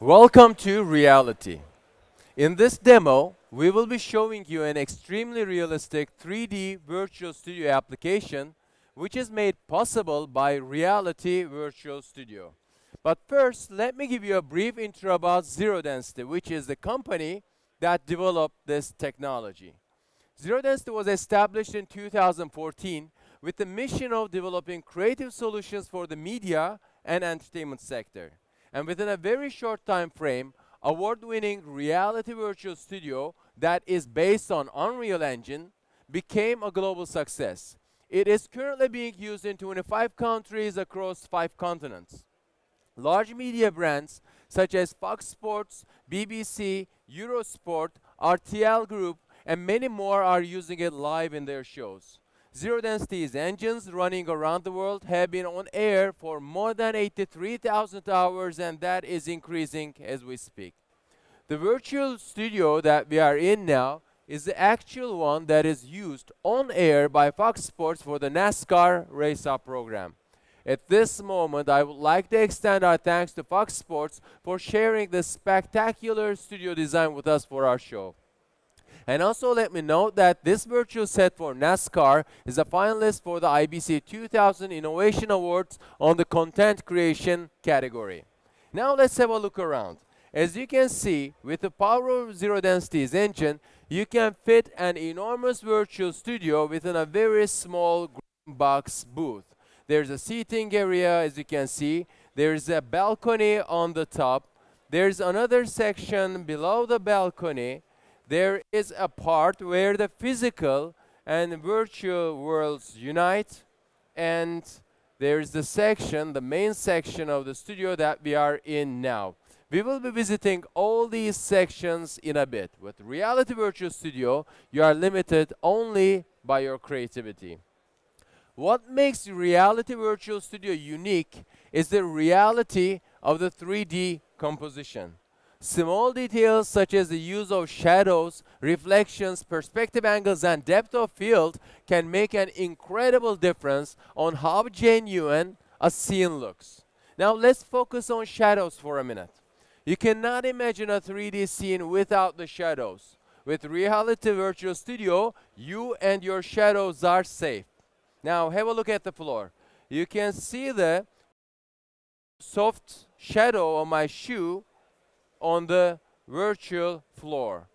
Welcome to reality. In this demo, we will be showing you an extremely realistic 3D Virtual Studio application which is made possible by Reality Virtual Studio. But first, let me give you a brief intro about Zero Density, which is the company that developed this technology. Zero Density was established in 2014 with the mission of developing creative solutions for the media and entertainment sector. And within a very short time frame, award-winning Reality Virtual Studio that is based on Unreal Engine became a global success. It is currently being used in 25 countries across five continents. Large media brands such as Fox Sports, BBC, Eurosport, RTL Group, and many more are using it live in their shows. Zero Density's engines running around the world have been on air for more than 83,000 hours and that is increasing as we speak. The virtual studio that we are in now is the actual one that is used on air by Fox Sports for the NASCAR Race Hub program. At this moment, I would like to extend our thanks to Fox Sports for sharing this spectacular studio design with us for our show. And also let me note that this virtual set for NASCAR is a finalist for the IBC 2000 Innovation Awards on the content creation category. Now let's have a look around. As you can see, with the power of Zero Density's engine, you can fit an enormous virtual studio within a very small box booth. There's a seating area, as you can see. There's a balcony on the top. There's another section below the balcony. There is a part where the physical and virtual worlds unite. And there's the section, the main section of the studio that we are in now. We will be visiting all these sections in a bit. With Reality Virtual Studio, you are limited only by your creativity. What makes Reality Virtual Studio unique is the reality of the 3D composition. Small details such as the use of shadows, reflections, perspective angles, and depth of field can make an incredible difference on how genuine a scene looks. Now let's focus on shadows for a minute. You cannot imagine a 3D scene without the shadows. With Reality Virtual Studio, you and your shadows are safe. Now have a look at the floor. You can see the soft shadow of my shoe on the virtual floor.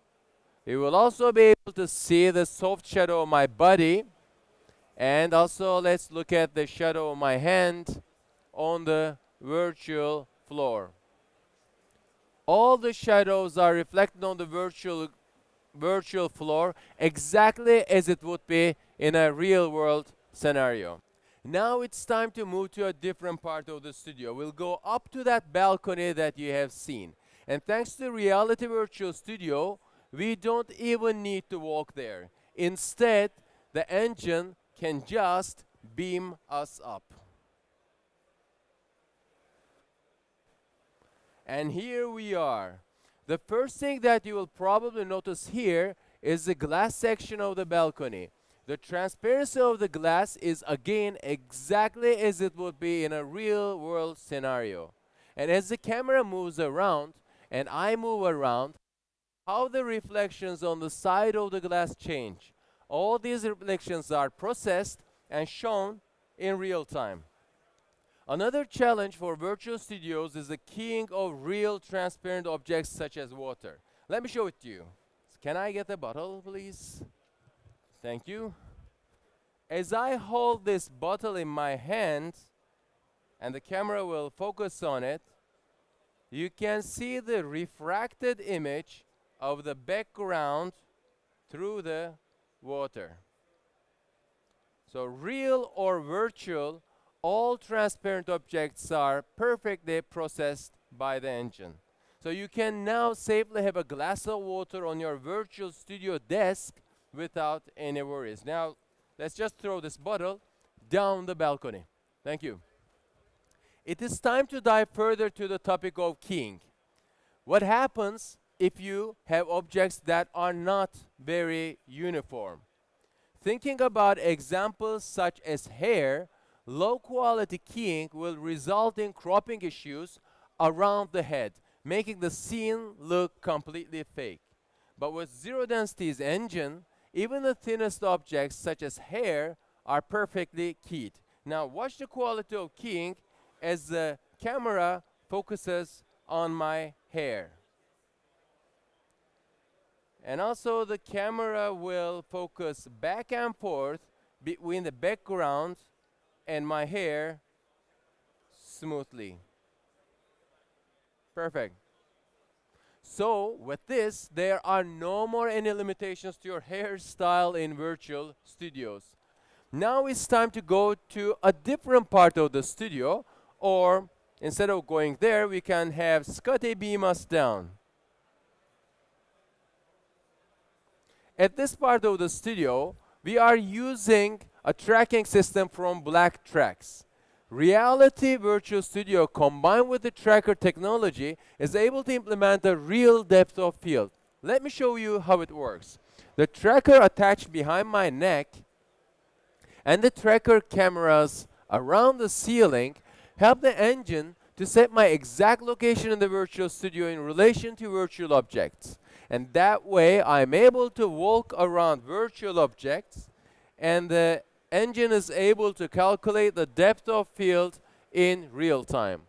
You will also be able to see the soft shadow of my body. And also let's look at the shadow of my hand on the virtual floor all the shadows are reflected on the virtual virtual floor exactly as it would be in a real world scenario. Now it's time to move to a different part of the studio. We'll go up to that balcony that you have seen. And thanks to Reality Virtual Studio, we don't even need to walk there. Instead, the engine can just beam us up. And here we are. The first thing that you will probably notice here is the glass section of the balcony. The transparency of the glass is again exactly as it would be in a real world scenario. And as the camera moves around and I move around, how the reflections on the side of the glass change. All these reflections are processed and shown in real time. Another challenge for virtual studios is the keying of real transparent objects such as water. Let me show it to you. Can I get a bottle, please? Thank you. As I hold this bottle in my hand, and the camera will focus on it, you can see the refracted image of the background through the water. So real or virtual all transparent objects are perfectly processed by the engine. So you can now safely have a glass of water on your virtual studio desk without any worries. Now, let's just throw this bottle down the balcony. Thank you. It is time to dive further to the topic of keying. What happens if you have objects that are not very uniform? Thinking about examples such as hair, low quality keying will result in cropping issues around the head, making the scene look completely fake. But with Zero Density's engine, even the thinnest objects such as hair are perfectly keyed. Now watch the quality of keying as the camera focuses on my hair. And also the camera will focus back and forth between the background and my hair smoothly. Perfect. So with this, there are no more any limitations to your hairstyle in virtual studios. Now it's time to go to a different part of the studio or instead of going there, we can have Scotty beam us down. At this part of the studio, we are using a tracking system from Blacktrax. Reality Virtual Studio combined with the tracker technology is able to implement a real depth of field. Let me show you how it works. The tracker attached behind my neck and the tracker cameras around the ceiling help the engine to set my exact location in the virtual studio in relation to virtual objects. And that way I'm able to walk around virtual objects and the engine is able to calculate the depth of field in real time.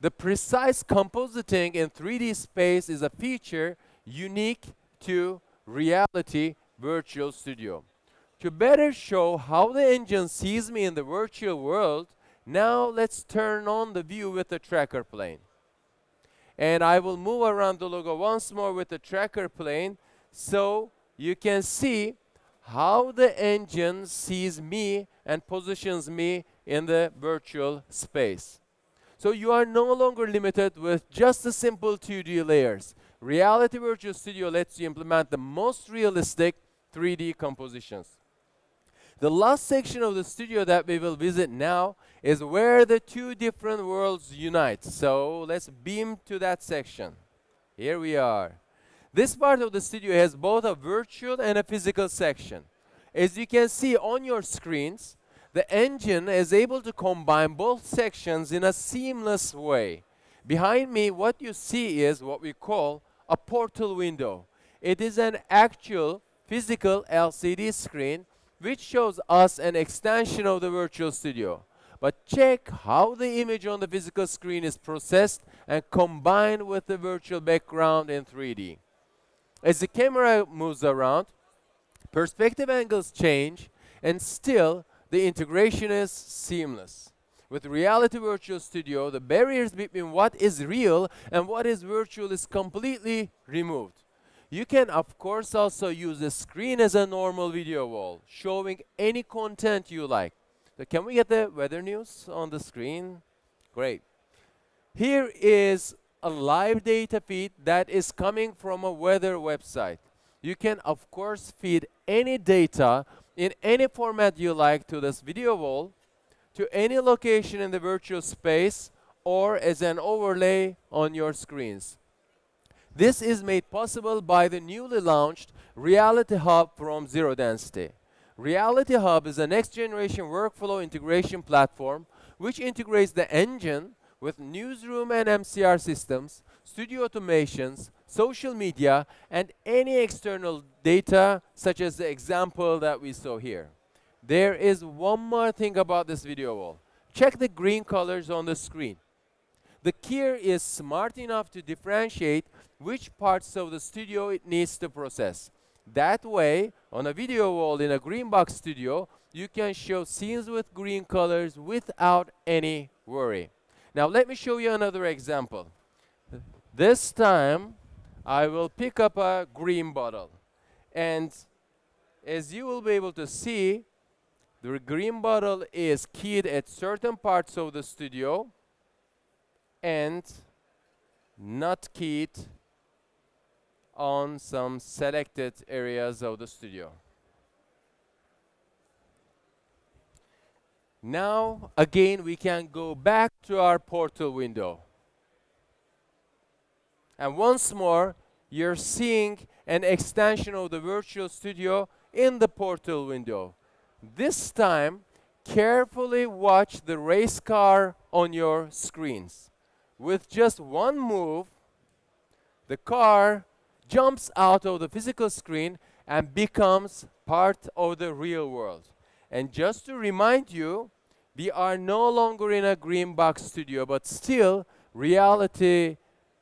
The precise compositing in 3D space is a feature unique to Reality Virtual Studio. To better show how the engine sees me in the virtual world, now let's turn on the view with the tracker plane. And I will move around the logo once more with the tracker plane so you can see how the engine sees me and positions me in the virtual space. So you are no longer limited with just the simple 2D layers. Reality Virtual Studio lets you implement the most realistic 3D compositions. The last section of the studio that we will visit now is where the two different worlds unite. So let's beam to that section. Here we are. This part of the studio has both a virtual and a physical section. As you can see on your screens, the engine is able to combine both sections in a seamless way. Behind me, what you see is what we call a portal window. It is an actual physical LCD screen which shows us an extension of the virtual studio. But check how the image on the physical screen is processed and combined with the virtual background in 3D. As the camera moves around, perspective angles change, and still the integration is seamless. With Reality Virtual Studio, the barriers between what is real and what is virtual is completely removed. You can, of course, also use the screen as a normal video wall, showing any content you like. So can we get the weather news on the screen? Great. Here is a live data feed that is coming from a weather website. You can, of course, feed any data in any format you like to this video wall, to any location in the virtual space, or as an overlay on your screens. This is made possible by the newly launched Reality Hub from Zero Density. Reality Hub is a next generation workflow integration platform which integrates the engine with newsroom and MCR systems, studio automations, social media, and any external data, such as the example that we saw here. There is one more thing about this video wall. Check the green colors on the screen. The keyer is smart enough to differentiate which parts of the studio it needs to process. That way, on a video wall in a Greenbox studio, you can show scenes with green colors without any worry. Now let me show you another example. This time, I will pick up a green bottle. And as you will be able to see, the green bottle is keyed at certain parts of the studio and not keyed on some selected areas of the studio. Now, again, we can go back to our portal window. And once more, you're seeing an extension of the virtual studio in the portal window. This time, carefully watch the race car on your screens. With just one move, the car jumps out of the physical screen and becomes part of the real world. And just to remind you, we are no longer in a green box studio, but still reality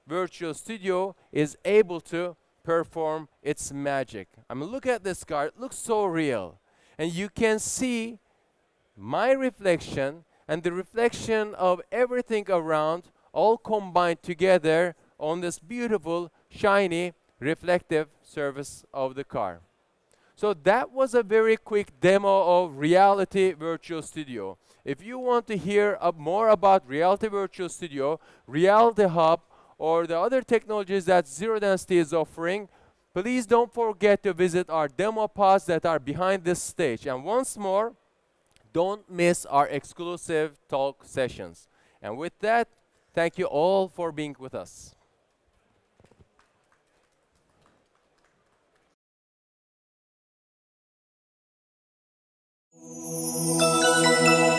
virtual studio is able to perform its magic. I mean, look at this car, it looks so real. And you can see my reflection and the reflection of everything around all combined together on this beautiful, shiny, reflective surface of the car. So that was a very quick demo of Reality Virtual Studio. If you want to hear more about Reality Virtual Studio, Reality Hub, or the other technologies that Zero Density is offering, please don't forget to visit our demo pods that are behind this stage. And once more, don't miss our exclusive talk sessions. And with that, thank you all for being with us. Música